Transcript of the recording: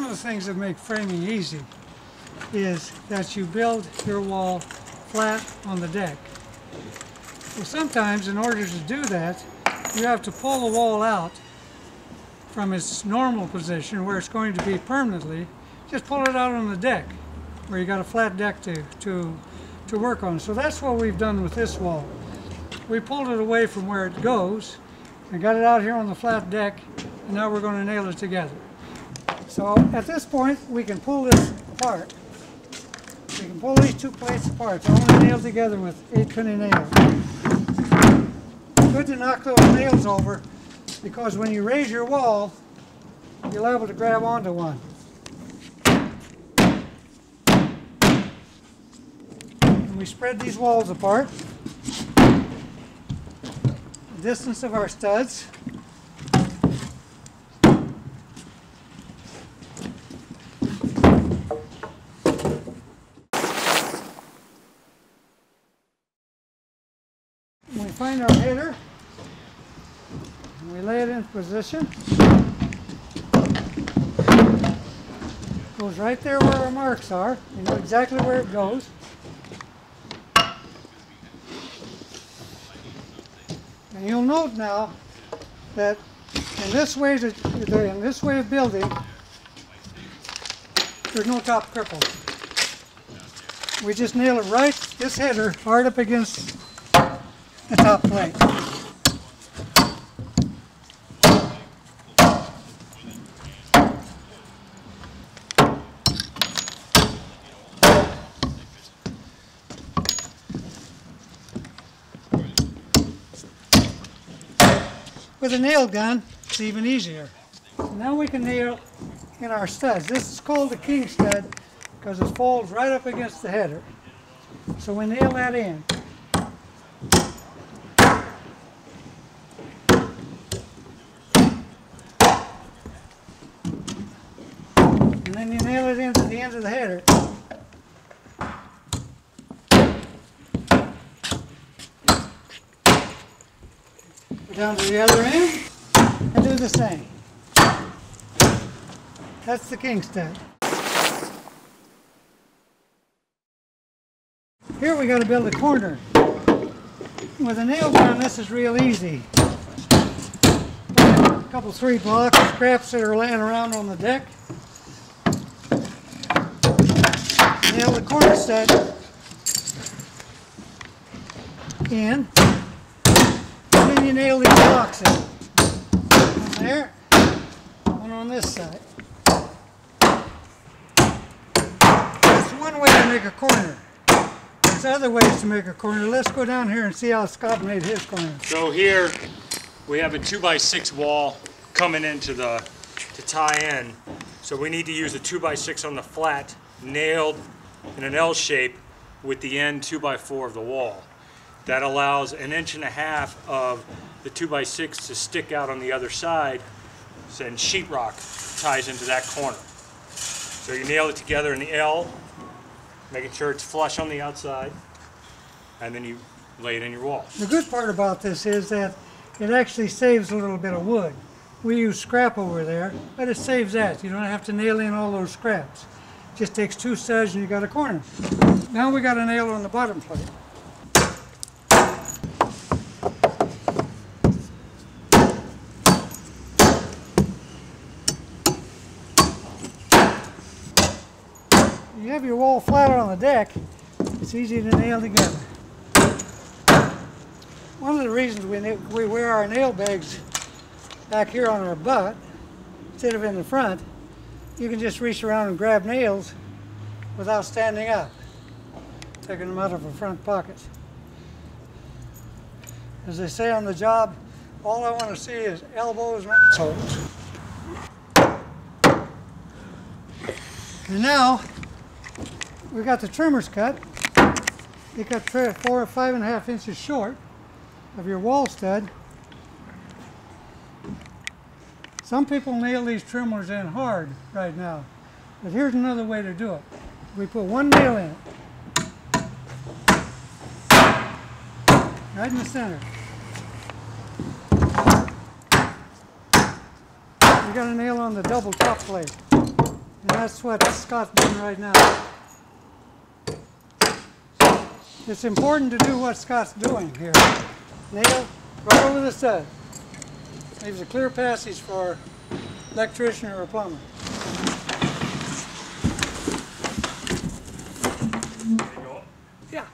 one of the things that make framing easy is that you build your wall flat on the deck. Well, sometimes in order to do that, you have to pull the wall out from its normal position where it's going to be permanently. Just pull it out on the deck where you got a flat deck to, to, to work on. So that's what we've done with this wall. We pulled it away from where it goes and got it out here on the flat deck and now we're going to nail it together. So at this point we can pull this apart. We can pull these two plates apart. They're only nailed together with 8 penny nails. Good to knock those nails over because when you raise your wall, you're liable to grab onto one. And we spread these walls apart. The distance of our studs. We find our header. And We lay it in position. Goes right there where our marks are. You know exactly where it goes. And you'll note now that in this way to, in this way of building, there's no top cripple. We just nail it right, this header, hard up against the top plate. With a nail gun, it's even easier. Now we can nail in our studs. This is called the king stud because it falls right up against the header. So we nail that in. And then you nail it into the end of the header. Down to the other end and do the same. That's the king stud. Here we got to build a corner. With a nail gun, this is real easy. A couple three blocks, scraps that are laying around on the deck. Nail the corner stud in. And then you nail these blocks in. One there, one on this side. That's one way to make a corner. There's other ways to make a corner. Let's go down here and see how Scott made his corner. So here we have a two by six wall coming into the to tie in. So we need to use a two by six on the flat, nailed in an L shape with the end 2x4 of the wall. That allows an inch and a half of the 2x6 to stick out on the other side, and sheetrock ties into that corner. So you nail it together in the L, making sure it's flush on the outside, and then you lay it in your wall. The good part about this is that it actually saves a little bit of wood. We use scrap over there, but it saves that. You don't have to nail in all those scraps. Just takes two studs and you got a corner. Now we got a nail on the bottom plate. You have your wall flat on the deck, it's easy to nail together. One of the reasons we, we wear our nail bags back here on our butt instead of in the front, you can just reach around and grab nails without standing up, taking them out of a front pockets. As they say on the job, all I want to see is elbows and assholes. And now, we got the trimmers cut. You three, four or five and a half inches short of your wall stud. Some people nail these trimmers in hard right now, but here's another way to do it. We put one nail in right in the center. You got a nail on the double top plate. And that's what Scott's doing right now. It's important to do what Scott's doing here. Nail right over the stud leaves a clear passage for electrician or a plumber. Yeah.